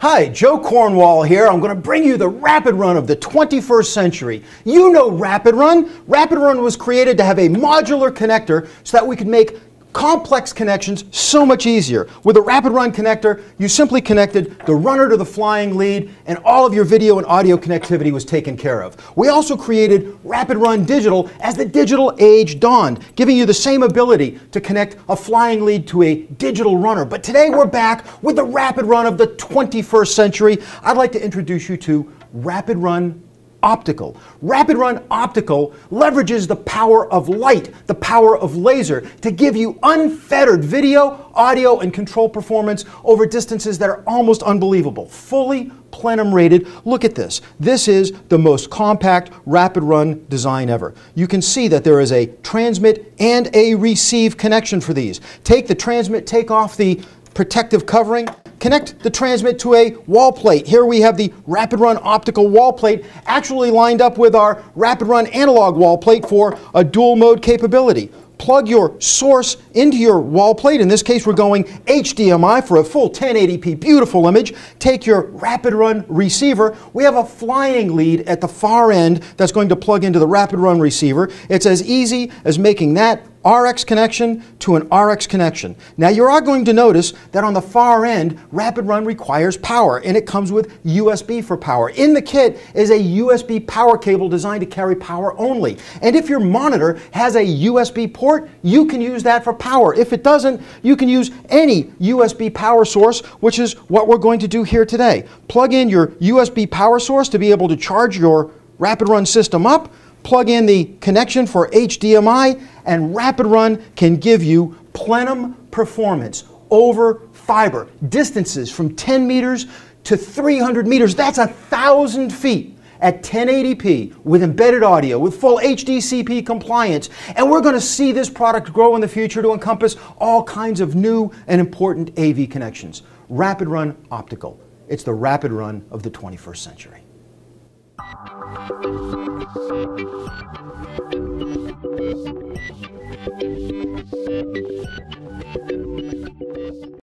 Hi, Joe Cornwall here. I'm going to bring you the RapidRun of the 21st century. You know RapidRun. Rapid Run was created to have a modular connector so that we could make complex connections so much easier. With a RapidRun connector, you simply connected the runner to the flying lead and all of your video and audio connectivity was taken care of. We also created RapidRun Digital as the digital age dawned, giving you the same ability to connect a flying lead to a digital runner. But today we're back with the RapidRun of the 21st century. I'd like to introduce you to RapidRun optical. RapidRun Optical leverages the power of light, the power of laser, to give you unfettered video, audio, and control performance over distances that are almost unbelievable. Fully plenum rated. Look at this. This is the most compact RapidRun design ever. You can see that there is a transmit and a receive connection for these. Take the transmit, take off the protective covering, connect the transmit to a wall plate. Here we have the RapidRun optical wall plate actually lined up with our RapidRun analog wall plate for a dual mode capability. Plug your source into your wall plate. In this case, we're going HDMI for a full 1080p beautiful image. Take your RapidRun receiver. We have a flying lead at the far end that's going to plug into the RapidRun receiver. It's as easy as making that RX connection to an RX connection. Now you are going to notice that on the far end, RapidRun requires power and it comes with USB for power. In the kit is a USB power cable designed to carry power only. And if your monitor has a USB port, you can use that for power. If it doesn't, you can use any USB power source, which is what we're going to do here today. Plug in your USB power source to be able to charge your RapidRun system up plug in the connection for HDMI, and RapidRun can give you plenum performance over fiber. Distances from 10 meters to 300 meters. That's a thousand feet at 1080p with embedded audio, with full HDCP compliance. And we're going to see this product grow in the future to encompass all kinds of new and important AV connections. RapidRun Optical. It's the RapidRun of the 21st century. Thank you.